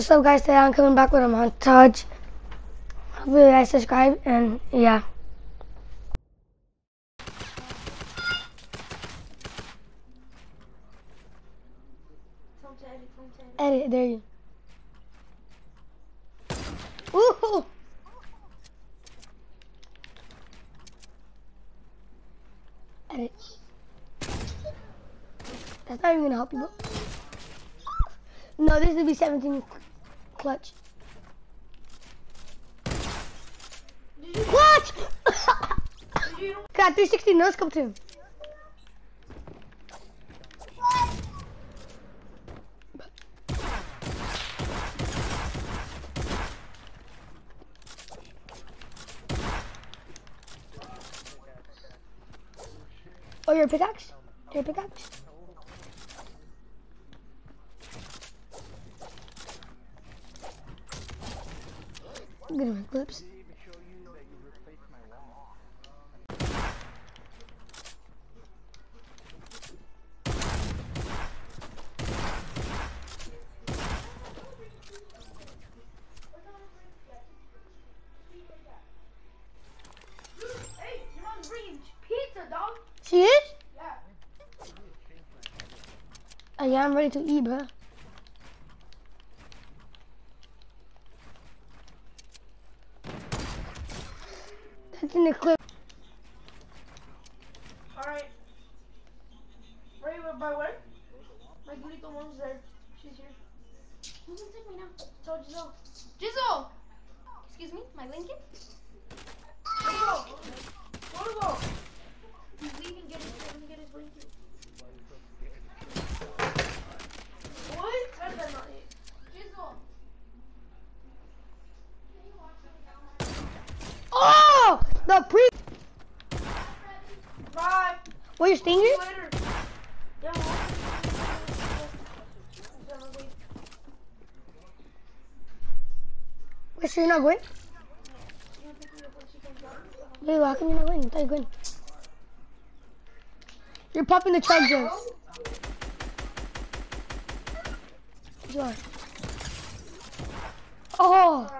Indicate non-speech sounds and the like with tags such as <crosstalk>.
What's up, guys? Today I'm coming back with a montage. Hopefully, you guys subscribe and yeah. Edit, there you. Ooh! Edit. That's not even gonna help you. No, this is be 17 clutch. Clutch! <laughs> Got 360 no scope him. Oh, your pickaxe? Your pickaxe? I'm gonna make clips. Hey, your mom's bringing pizza, dog. She is? Yeah. Uh, yeah, I'm ready to eat, bro. That's in the clip. Alright. Ready with my what? My Gulito mom's there. She's here. Who's gonna take me now? Tell Giselle. Giselle! Excuse me, my Lincoln? Giselle! Giselle! He's leaving, get his, him get his blanket. What? That's not it. Giselle! Oh! The pre. Bye! What, your stinger? See you later. Yeah, Mom. Yeah, wait. Wait, so you're not going? You wanna pick me up when she comes out? Wait, how come you're not going? I thought you going. You're popping the jugs. You. Oh!